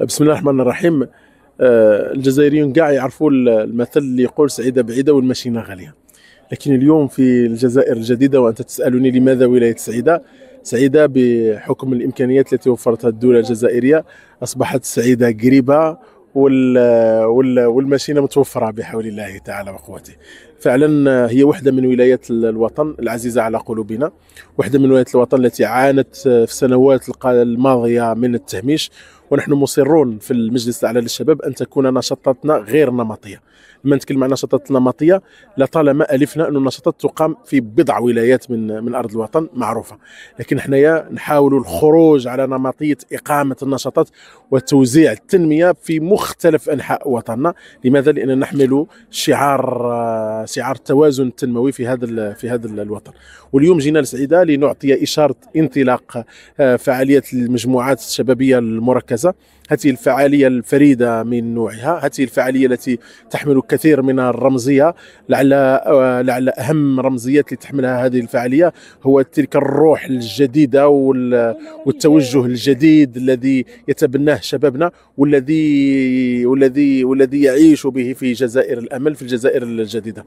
بسم الله الرحمن الرحيم. آه، الجزائريون كاع يعرفوا المثل اللي يقول سعيدة بعيدة والمشينه غالية لكن اليوم في الجزائر الجديدة وأنت تسألني لماذا ولاية سعيدة؟ سعيدة بحكم الإمكانيات التي وفرتها الدولة الجزائرية أصبحت سعيدة قريبة وال والماشينه متوفرة بحول الله تعالى وقوته. فعلا هي وحدة من ولايات الوطن العزيزة على قلوبنا وحدة من ولايات الوطن التي عانت في السنوات الماضية من التهميش ونحن مصرون في المجلس الأعلى للشباب أن تكون نشاطاتنا غير نمطية. لما نتكلم عن نشاطات نمطية لطالما ألفنا أن النشاطات تقام في بضع ولايات من من أرض الوطن معروفة. لكن حنايا نحاول الخروج على نمطية إقامة النشاطات وتوزيع التنمية في مختلف أنحاء وطننا. لماذا؟ لأن نحمل شعار شعار التوازن التنموي في هذا في هذا الوطن. واليوم جينا لسعيده لنعطي إشارة انطلاق آه، فعاليات المجموعات الشبابية المركزة هذه الفعالية الفريدة من نوعها هذه الفعالية التي تحمل كثير من الرمزية. لعل آه، لعل أهم رمزيات اللي تحملها هذه الفعالية هو تلك الروح الجديدة والتوجه الجديد الذي يتبناه شبابنا والذي والذي والذي يعيش به في جزائر الأمل في الجزائر الجديدة.